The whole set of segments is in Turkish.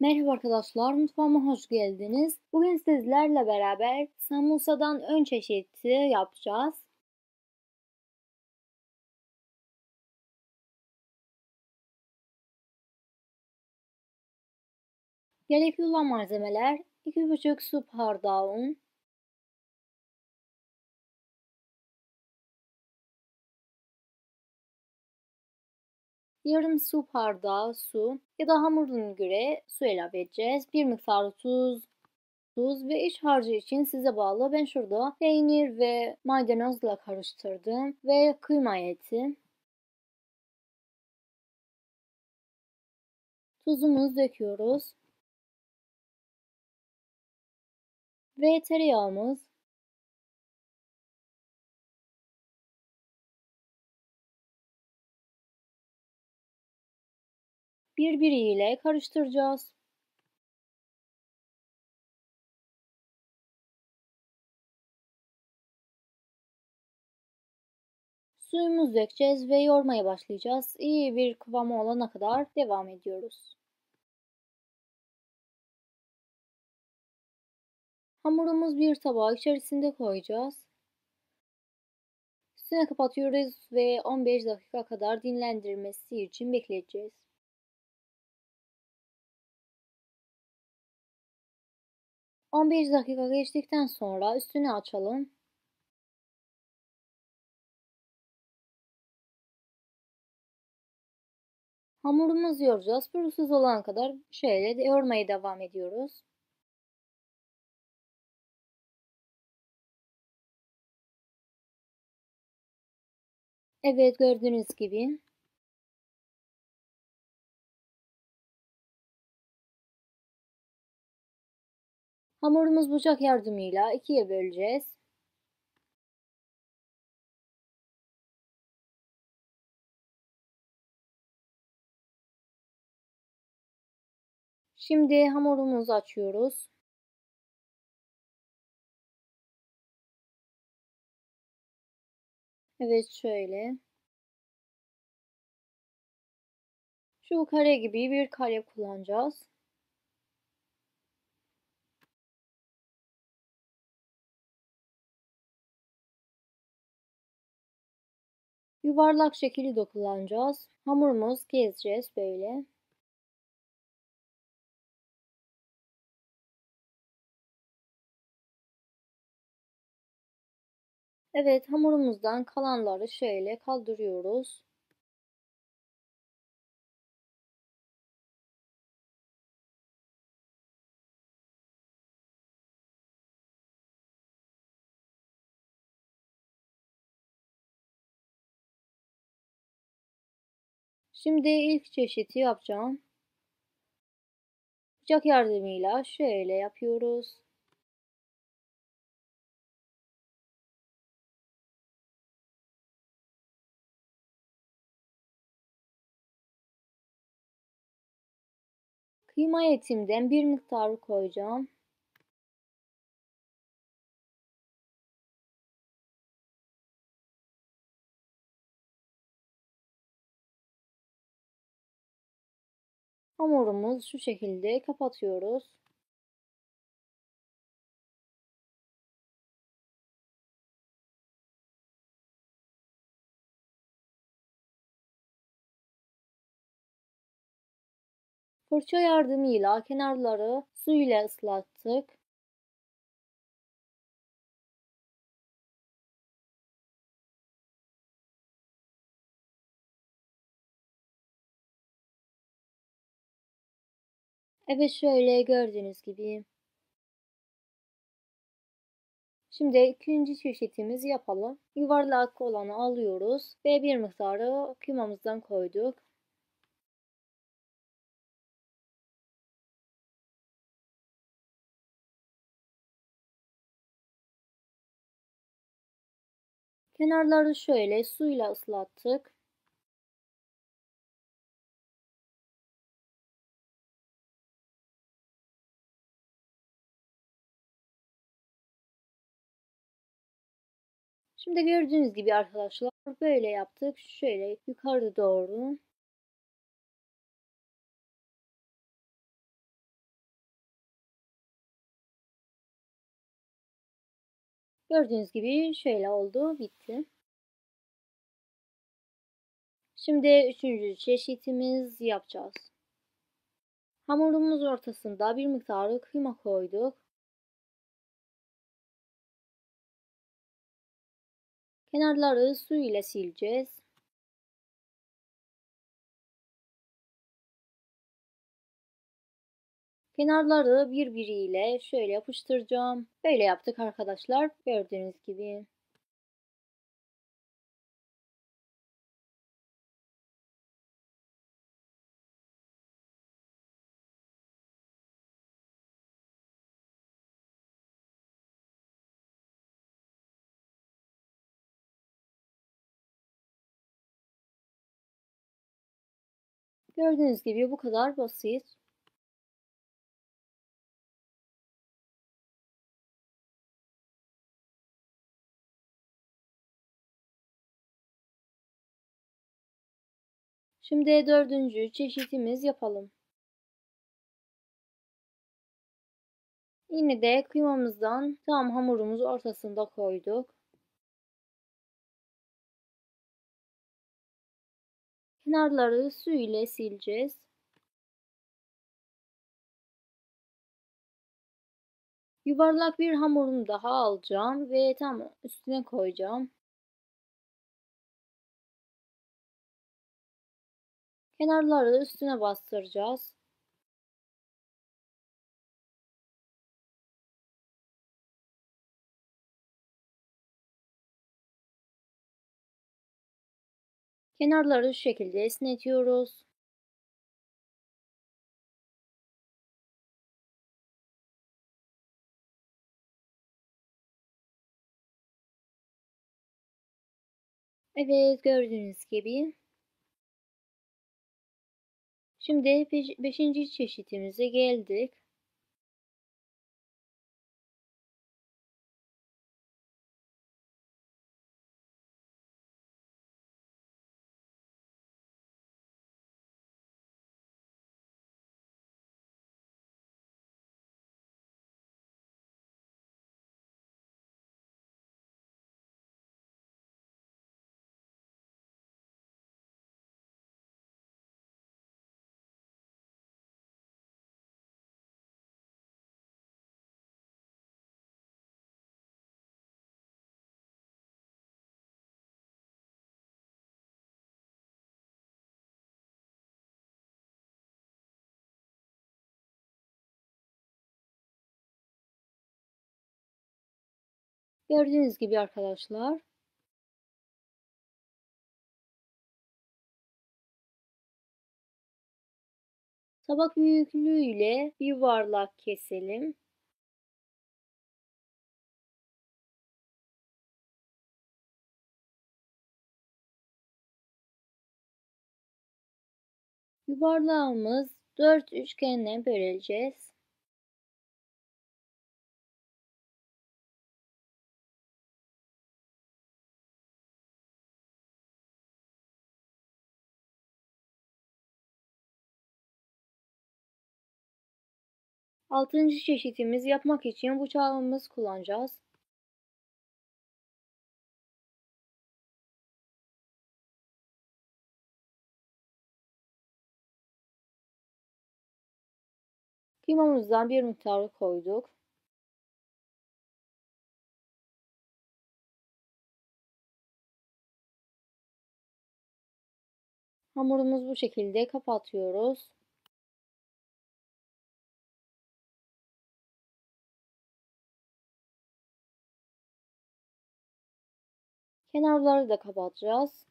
Merhaba arkadaşlar, mutfağıma hoş geldiniz. Bugün sizlerle beraber samosadan ön çeşidi yapacağız. Gerekli olan malzemeler 2,5 su bardağı un, yarım su bardağı su ya da hamuruna göre su ilave edeceğiz. Bir miktar tuz, tuz ve iç harcı için size bağlı. Ben şurada peynir ve maydanozla karıştırdım ve kıyma eti. Tuzumuzu döküyoruz. Ve tereyağımız. Birbiriyle karıştıracağız. Suyumuzu dökeceğiz ve yoğurmaya başlayacağız. İyi bir kıvamı olana kadar devam ediyoruz. Hamurumuz bir tabağı içerisinde koyacağız. Üstüne kapatıyoruz ve 15 dakika kadar dinlendirmesi için bekleyeceğiz. 15 dakika geçtikten sonra üstünü açalım. Hamurumuzu yoğuracağız. Pürüzsüz olana kadar şöyle yoğurmaya devam ediyoruz. Evet gördüğünüz gibi Hamurumuz bıçak yardımıyla ikiye böleceğiz. Şimdi hamurumuzu açıyoruz. Evet şöyle. Şu kare gibi bir kare kullanacağız. Yuvarlak şekilde de. Hamurumuz gezeceğiz böyle. Evet hamurumuzdan kalanları şöyle kaldırıyoruz. Şimdi ilk çeşidi yapacağım. Bıçak yardımıyla şöyle yapıyoruz. Kıyma etimden bir miktar koyacağım. Hamurumuz şu şekilde kapatıyoruz. Fırça yardımıyla kenarları su ile ıslattık. Evet şöyle gördüğünüz gibi. Şimdi ikinci çeşitimizi yapalım. Yuvarlak olanı alıyoruz ve bir miktarı kıymamızdan koyduk. Kenarları şöyle suyla ıslattık. Şimdi gördüğünüz gibi arkadaşlar böyle yaptık. Şöyle yukarı doğru Gördüğünüz gibi şöyle oldu. Bitti. Şimdi üçüncü çeşitimiz yapacağız. Hamurumuz ortasında bir miktar kıyma koyduk. Kenarları su ile sileceğiz. Kenarları birbiriyle şöyle yapıştıracağım. Böyle yaptık arkadaşlar. Gördüğünüz gibi. Gördüğünüz gibi bu kadar basit. Şimdi dördüncü çeşitimiz yapalım. Yine de kıymamızdan tam hamurumuzu ortasında koyduk. Kenarları su ile sileceğiz. Yuvarlak bir hamurum daha alacağım ve tam üstüne koyacağım. Kenarları üstüne bastıracağız. Kenarları şu şekilde esnetiyoruz. Evet gördüğünüz gibi. Şimdi beş, beşinci çeşitimize geldik. Gördüğünüz gibi arkadaşlar. Tabak büyüklüğüyle bir yuvarlak keselim. Yuvarlağımız dört üçgenle böleceğiz. Altıncı çeşitimiz yapmak için bıçağımız kullanacağız. Kıymamızdan bir miktarı koyduk. Hamurumuz bu şekilde kapatıyoruz. Kenarları da kapatacağız.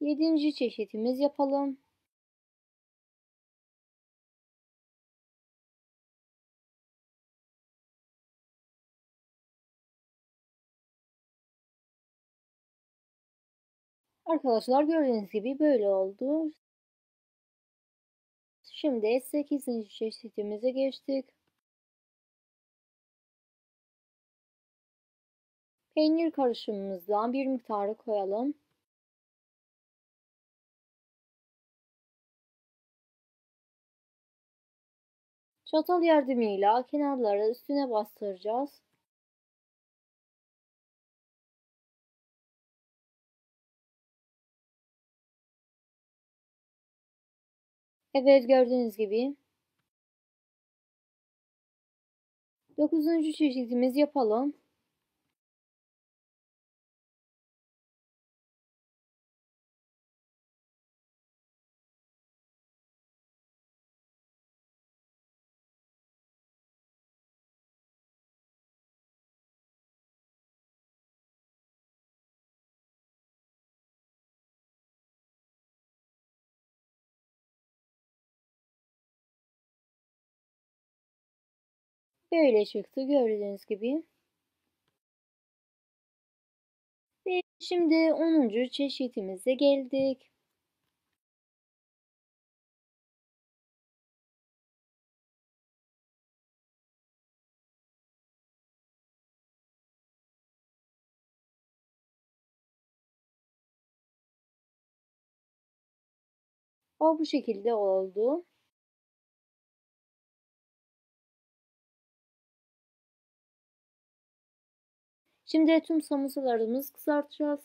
Yedinci çeşitimiz yapalım. Arkadaşlar gördüğünüz gibi böyle oldu. Şimdi 8. çeşitimize geçtik. Peynir karışımımızdan bir miktarı koyalım. Çatal yardımıyla kenarları üstüne bastıracağız. Evet gördüğünüz gibi. Dokuzuncu çeşitimiz yapalım. Böyle çıktı gördüğünüz gibi. Ve şimdi 10. çeşitimize geldik. O bu şekilde oldu. Şimdi tüm samursalarımızı kızartacağız.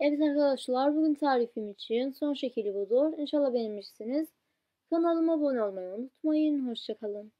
Evet arkadaşlar bugün tarifim için son şekli budur. İnşallah beğenmişsiniz. Kanalıma abone olmayı unutmayın. Hoşçakalın.